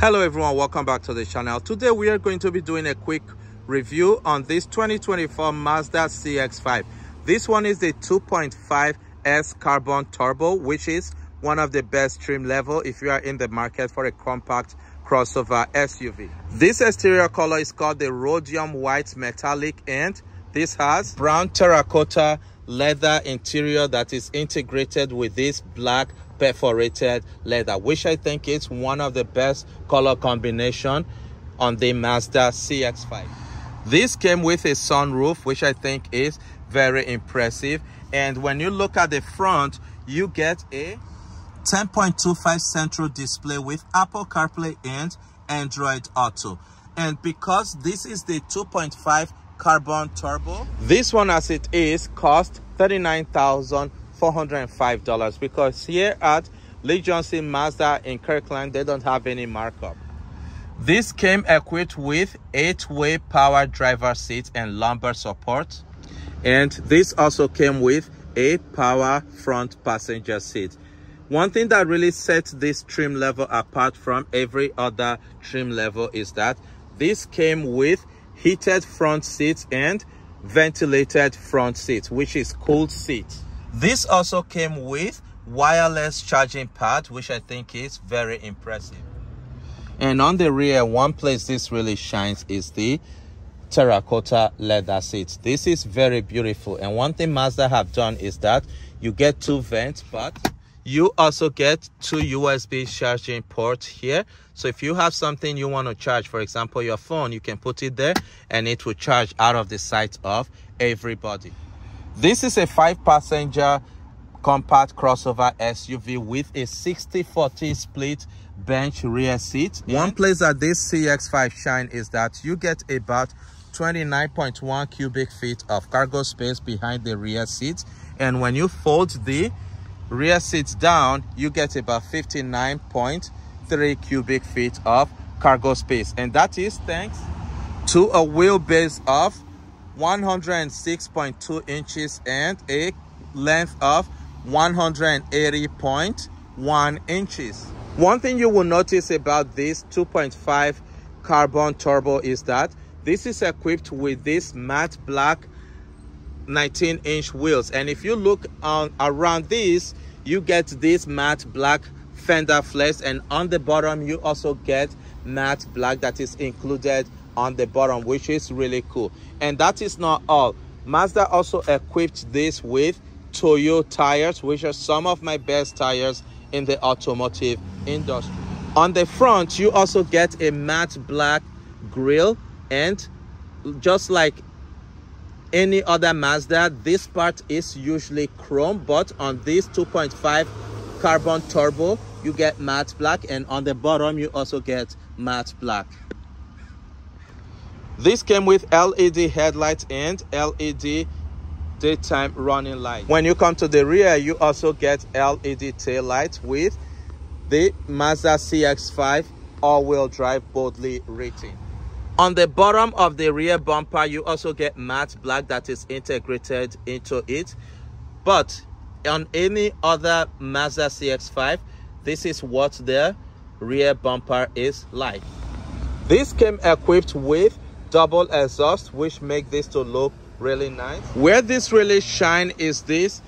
hello everyone. Welcome back to the channel. Today we are going to be doing a quick review on this 2024 mazda cx5 this one is the 2.5 s carbon turbo which is one of the best trim level if you are in the market for a compact crossover suv this exterior color is called the rhodium white metallic and this has brown terracotta leather interior that is integrated with this black perforated leather, which I think is one of the best color combination on the Mazda CX-5. This came with a sunroof, which I think is very impressive. And when you look at the front, you get a 10.25 central display with Apple CarPlay and Android Auto. And because this is the 2.5 carbon turbo, this one as it is cost 39,000 $405 because here at Lee Johnson Mazda in Kirkland, they don't have any markup. This came equipped with 8-way power driver seat and lumbar support. And this also came with a power front passenger seat. One thing that really sets this trim level apart from every other trim level is that this came with heated front seats and ventilated front seats, which is cooled seats this also came with wireless charging pad which i think is very impressive. And on the rear one place this really shines is the terracotta leather seats. This is very beautiful. And one thing mazda have done is that you get two vents but you also get two usb charging ports here. So if you have something you want to charge for example your phone you can put it there and it will charge out of the sight of everybody this is a five passenger compact crossover suv with a 60 40 split bench rear seat yeah. one place that this cx5 shine is that you get about 29.1 cubic feet of cargo space behind the rear seat and when you fold the rear seats down you get about 59.3 cubic feet of cargo space and that is thanks to a wheelbase of 106.2 inches and a length of 180.1 inches. One thing you will notice about this 2.5 carbon turbo is that this is equipped with this matte black 19 inch wheels. And if you look on around this you get this matte black fender flares and on the bottom you also get matte black that is included on the bottom which is really cool. And that is not all. Mazda also equipped this with toyo tires which are some of my best tires in the automotive industry. On the front you also get a matte black grille and just like any other Mazda, this part is usually chrome, but on this 2.5 carbon turbo, you get matte black, and on the bottom, you also get matte black. This came with LED headlights and LED daytime running light. When you come to the rear, you also get LED tail lights with the Mazda CX-5 all-wheel drive boldly rating. On the bottom of the rear bumper, you also get matte black that is integrated into it. But on any other Mazda CX-5, this is what the rear bumper is like. This came equipped with double exhaust, which make this to look really nice. Where this really shine is this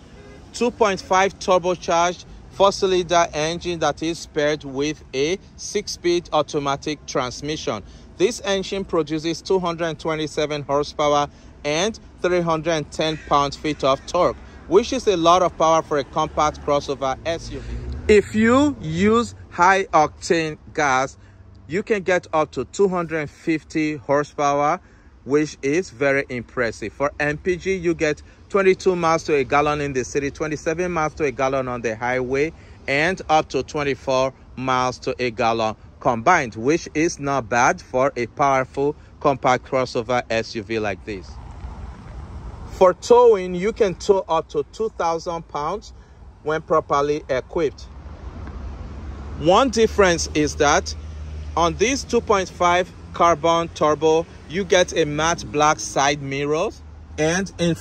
2.5 turbocharged four-cylinder engine that is paired with a six-speed automatic transmission. This engine produces 227 horsepower and 310 pound-feet of torque, which is a lot of power for a compact crossover SUV. If you use high-octane gas, you can get up to 250 horsepower, which is very impressive. For MPG, you get 22 miles to a gallon in the city, 27 miles to a gallon on the highway, and up to 24 miles to a gallon combined, which is not bad for a powerful compact crossover SUV like this. For towing, you can tow up to 2,000 pounds when properly equipped. One difference is that on this 2.5 carbon turbo, you get a matte black side mirrors and in,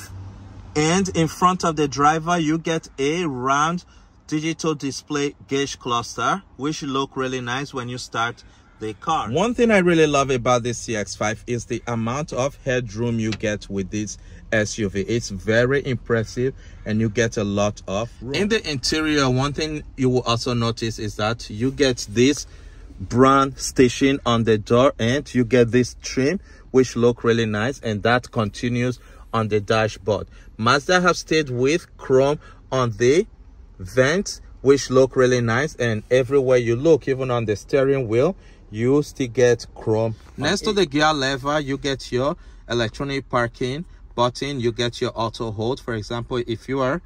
and in front of the driver, you get a round digital display gauge cluster which look really nice when you start the car. One thing I really love about this CX-5 is the amount of headroom you get with this SUV. It's very impressive and you get a lot of room. In the interior, one thing you will also notice is that you get this brand station on the door and you get this trim which look really nice and that continues on the dashboard. Mazda have stayed with chrome on the vents which look really nice and everywhere you look even on the steering wheel you still get chrome next to the gear lever you get your electronic parking button you get your auto hold for example if you are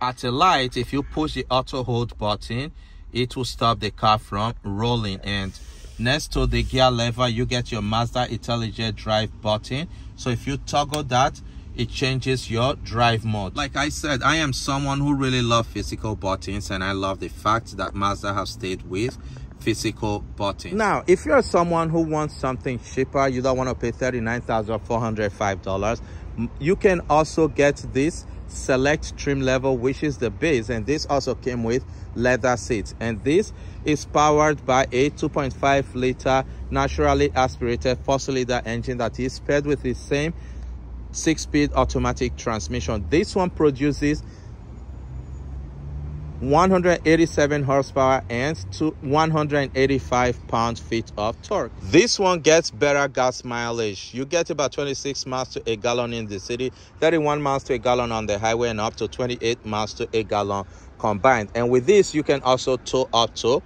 at a light if you push the auto hold button it will stop the car from rolling. And next to the gear lever you get your mazda intelligent drive button. So if you toggle that it changes your drive mode. Like i said i am someone who really love physical buttons and i love the fact that mazda have stayed with physical buttons. Now if you're someone who wants something cheaper you don't want to pay 39405 dollars you can also get this select trim level which is the base. And this also came with leather seats and this is powered by a 2.5 liter naturally aspirated four cylinder engine that is paired with the same six-speed automatic transmission this one produces 187 horsepower and to 185 pound-feet of torque. This one gets better gas mileage. You get about 26 miles to a gallon in the city, 31 miles to a gallon on the highway, and up to 28 miles to a gallon combined. And with this, you can also tow up to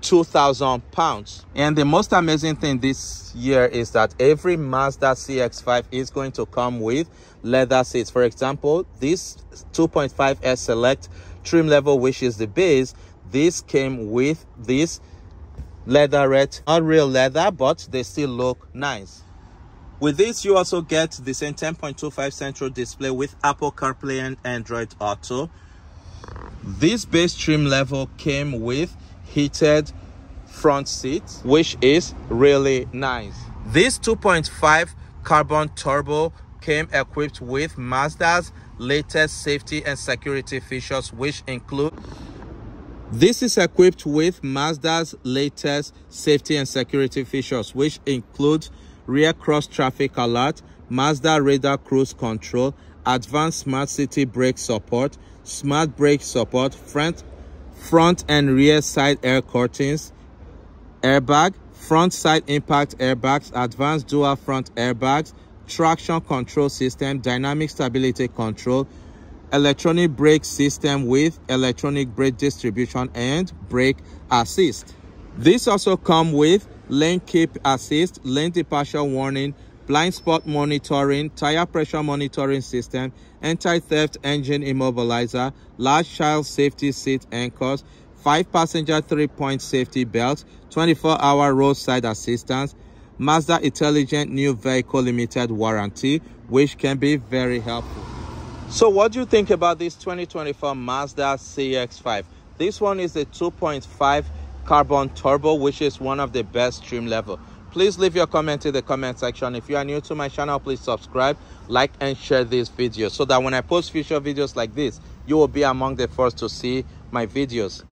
2,000 pounds. And the most amazing thing this year is that every Mazda CX-5 is going to come with leather seats. For example, this 2.5S Select trim level which is the base this came with this leatherette not real leather but they still look nice with this you also get the same 10.25 central display with apple carplay and android auto this base trim level came with heated front seats which is really nice. This 2.5 carbon turbo came equipped with mazda's latest safety and security features which include this is equipped with Mazda's latest safety and security features which include rear cross traffic alert, Mazda radar cruise control, advanced smart city brake support, smart brake support, front front and rear side air curtains, airbag, front side impact airbags, advanced dual front airbags, traction control system, dynamic stability control, electronic brake system with electronic brake distribution and brake assist. This also come with lane keep assist, lane departure warning, blind spot monitoring, tire pressure monitoring system, anti-theft engine immobilizer, large child safety seat anchors, 5 passenger 3-point safety belt, 24-hour roadside assistance, Mazda Intelligent New Vehicle Limited warranty, which can be very helpful. So what do you think about this 2024 Mazda CX-5? This one is a 2.5 carbon turbo, which is one of the best trim level. Please leave your comment in the comment section. If you are new to my channel, please subscribe, like, and share this video so that when I post future videos like this, you will be among the first to see my videos.